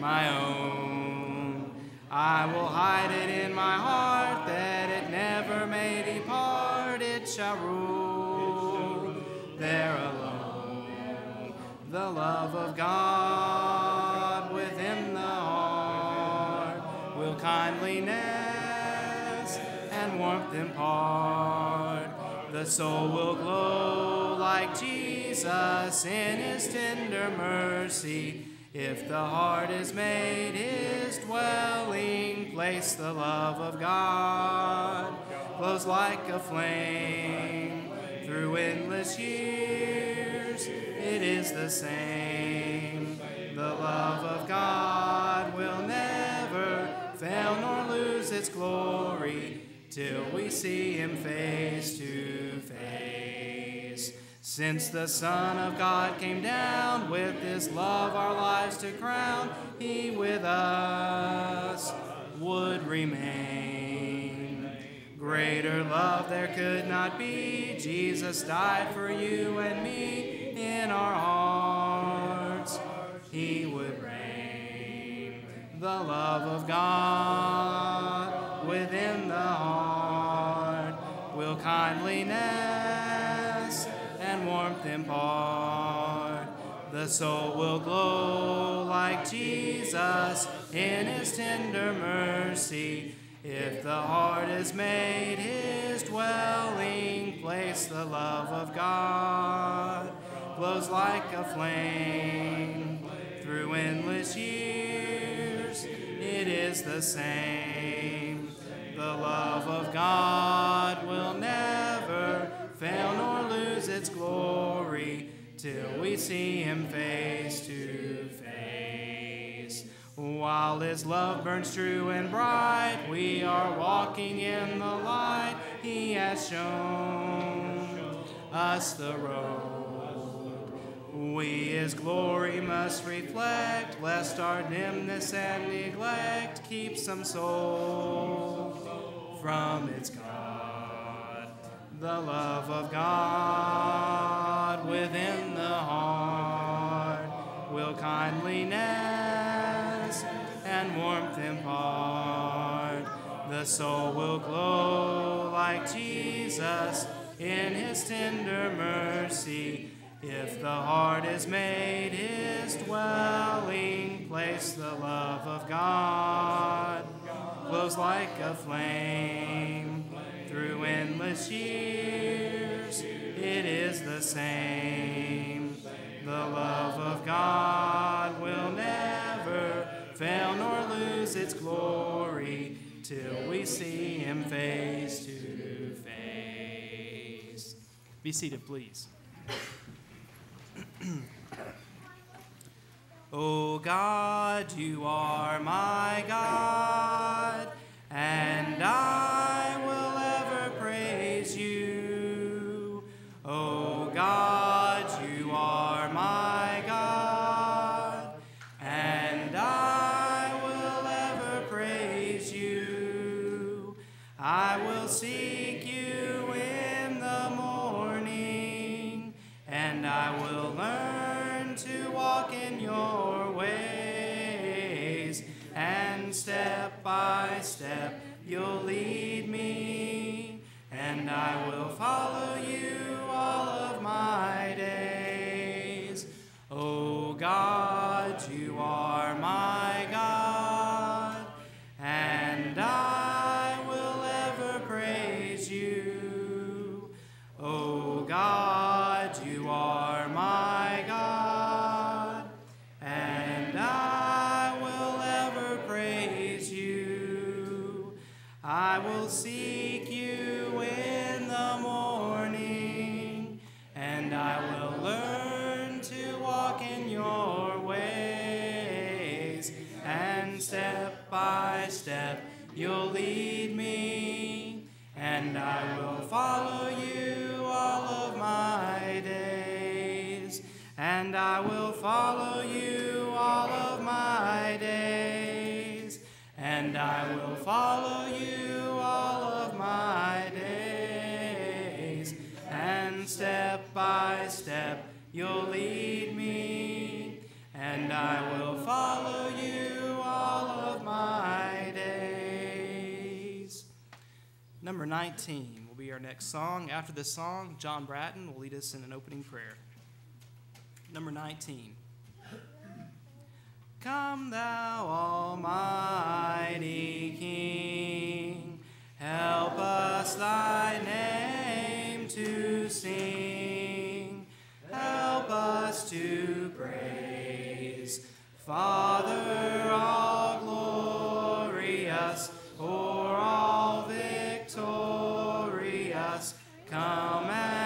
my own. I will hide it in my heart that it never may depart. It shall rule there alone. The love of God within the heart will kindliness and warmth impart. The soul will glow like Jesus in his tender mercy. If the heart is made his dwelling place, the love of God glows like a flame through endless years. It is the same. The love of God will never fail nor lose its glory till we see him face to face. Since the Son of God came down with this love our lives to crown, he with us would remain. Greater love there could not be. Jesus died for you and me in our hearts. He would reign. The love of God within the heart will kindly kindliness and warmth impart. The soul will glow like Jesus in his tender mercy. If the heart is made his dwelling place, the love of God glows like a flame through endless years. It is the same. The love of God till we see him face to face. While his love burns true and bright, we are walking in the light. He has shown us the road. We his glory must reflect, lest our dimness and neglect keep some soul from its God. The love of God kindliness and warmth impart. The soul will glow like Jesus in his tender mercy. If the heart is made his dwelling place, the love of God glows like a flame through endless years. It is the same. The love of God fail nor lose its glory till we see him face to face. Be seated, please. O oh God, you are my God, step by step you'll lead me, and I will follow you lead me, and I will follow you all of my days, and I will follow you all of my days, and I will follow you all of my days, and step by step you'll lead me, and I will follow you Number 19 will be our next song. After this song, John Bratton will lead us in an opening prayer. Number 19. Come, thou Almighty King, help us thy name to sing, help us to praise. Father, all glorious, come and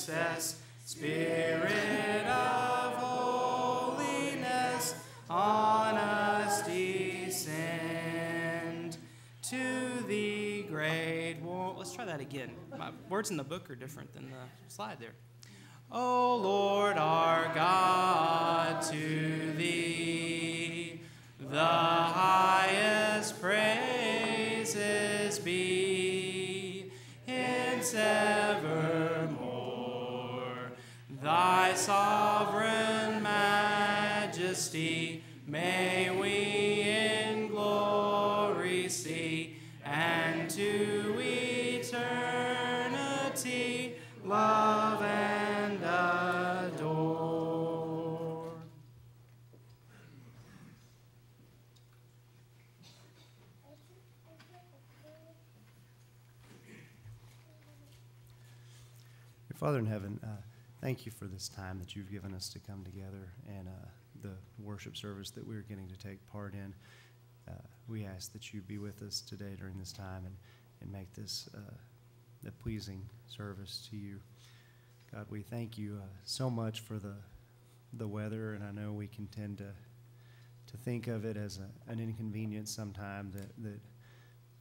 success. Spirit of holiness, on us descend. To the great war. Let's try that again. My words in the book are different than the slide there. O Lord our God, to thee the highest praises be. Hence majesty may we in glory see, and to eternity love and adore. Your Father in heaven, uh, thank you for this time that you've given us to come together and uh, the worship service that we're getting to take part in. Uh, we ask that you be with us today during this time and, and make this uh, a pleasing service to you. God, we thank you uh, so much for the the weather, and I know we can tend to to think of it as a, an inconvenience sometimes that, that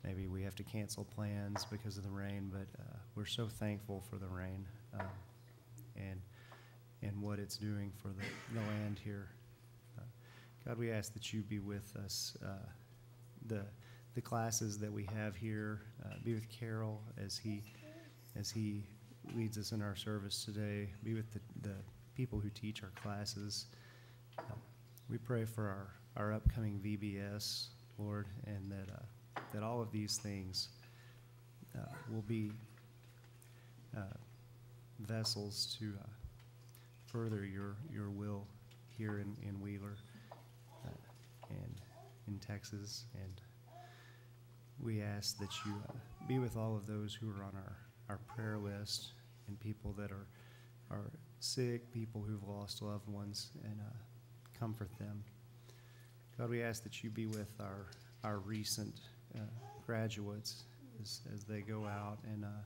maybe we have to cancel plans because of the rain, but uh, we're so thankful for the rain um, and and what it's doing for the, the land here. God, we ask that you be with us. Uh, the the classes that we have here, uh, be with Carol as he as he leads us in our service today. Be with the, the people who teach our classes. Uh, we pray for our, our upcoming VBS, Lord, and that uh, that all of these things uh, will be uh, vessels to further your your will here in, in Wheeler in Texas. And we ask that you uh, be with all of those who are on our, our prayer list and people that are are sick, people who've lost loved ones, and uh, comfort them. God, we ask that you be with our our recent uh, graduates as, as they go out, and uh,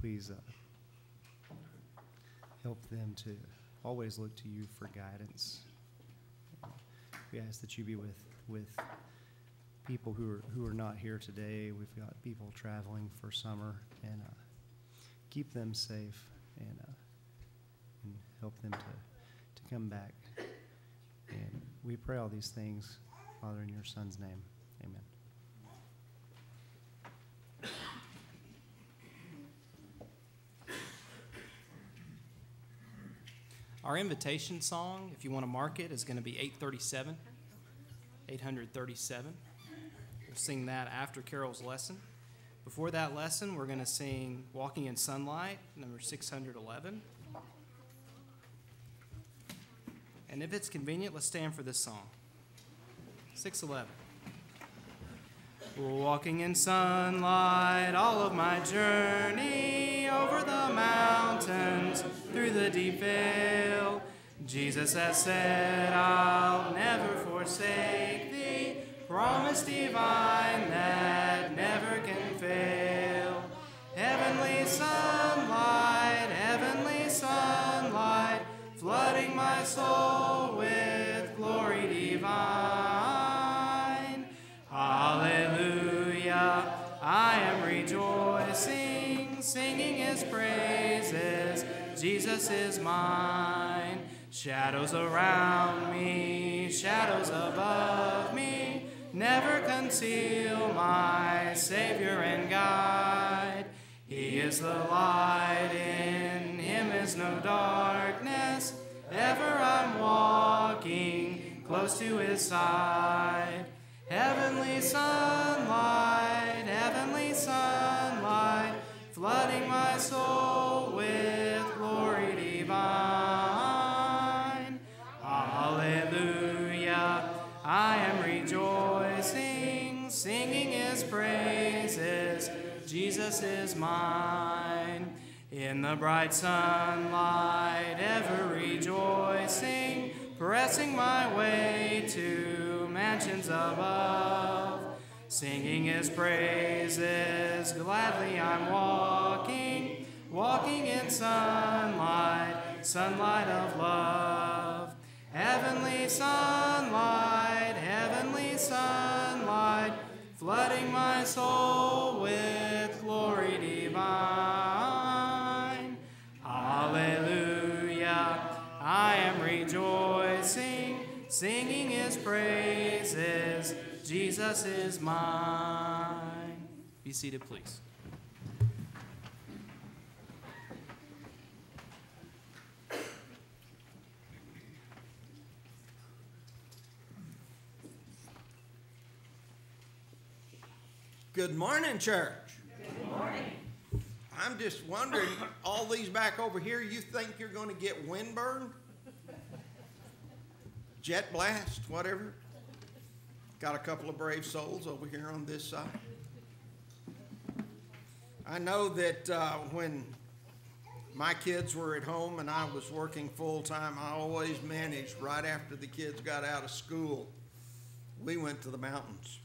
please uh, help them to always look to you for guidance. We ask that you be with with people who are who are not here today. We've got people traveling for summer, and uh, keep them safe and uh, and help them to to come back. And we pray all these things, Father, in your Son's name. Amen. Our invitation song, if you want to mark it, is going to be 837. 837. We'll sing that after Carol's lesson. Before that lesson, we're going to sing Walking in Sunlight, number 611. And if it's convenient, let's stand for this song. 611. Walking in sunlight all of my journey over the mountains, through the deep vale. Jesus has said, I'll never forsake thee, promise divine that never can fail. Heavenly sunlight, heavenly sunlight, flooding my soul with glory divine. Hallelujah, I am rejoicing, singing his praises, Jesus is mine. Shadows around me, shadows above me, never conceal my Savior and guide. He is the light, in him is no darkness. Ever I'm walking close to his side. Heavenly sunlight, heavenly sunlight, flooding my soul singing his praises. Jesus is mine. In the bright sunlight, ever rejoicing, pressing my way to mansions above. Singing his praises, gladly I'm walking, walking in sunlight, sunlight of love. Heavenly sunlight, my soul with glory divine. Hallelujah, I am rejoicing, singing his praises. Jesus is mine. Be seated, please. Good morning, church. Good morning. I'm just wondering, all these back over here, you think you're going to get windburn? Jet blast, whatever? Got a couple of brave souls over here on this side. I know that uh, when my kids were at home and I was working full time, I always managed right after the kids got out of school, we went to the mountains.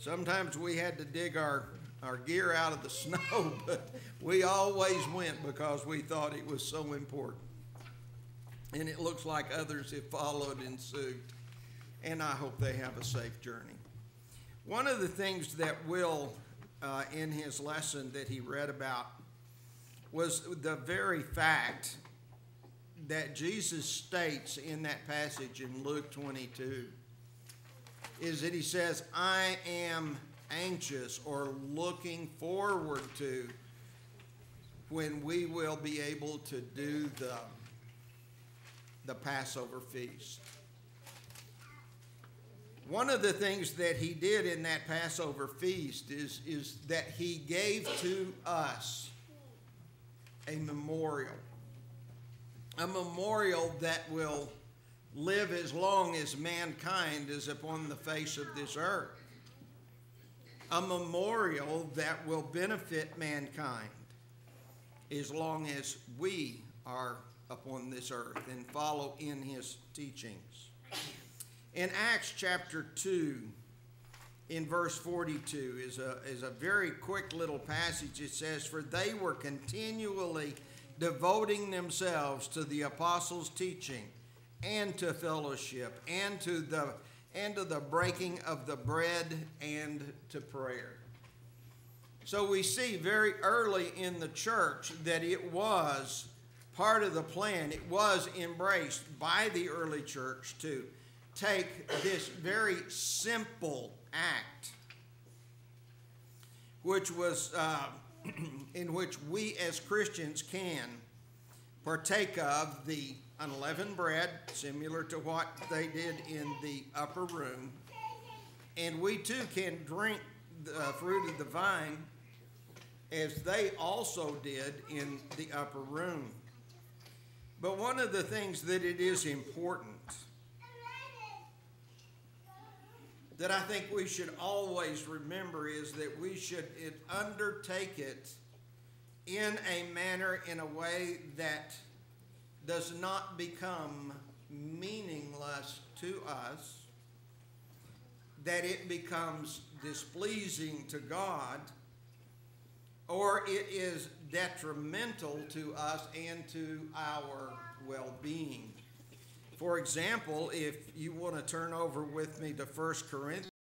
Sometimes we had to dig our, our gear out of the snow, but we always went because we thought it was so important. And it looks like others have followed in suit. And I hope they have a safe journey. One of the things that Will, uh, in his lesson that he read about, was the very fact that Jesus states in that passage in Luke 22 is that he says, I am anxious or looking forward to when we will be able to do the, the Passover feast. One of the things that he did in that Passover feast is, is that he gave to us a memorial. A memorial that will live as long as mankind is upon the face of this earth. A memorial that will benefit mankind as long as we are upon this earth and follow in his teachings. In Acts chapter 2, in verse 42, is a, is a very quick little passage. It says, For they were continually devoting themselves to the apostles' teaching and to fellowship and to the and to the breaking of the bread and to prayer. So we see very early in the church that it was part of the plan. It was embraced by the early church to take this very simple act, which was uh, in which we as Christians can partake of the unleavened bread, similar to what they did in the upper room. And we too can drink the uh, fruit of the vine as they also did in the upper room. But one of the things that it is important that I think we should always remember is that we should undertake it in a manner, in a way that does not become meaningless to us, that it becomes displeasing to God, or it is detrimental to us and to our well being. For example, if you want to turn over with me to 1 Corinthians.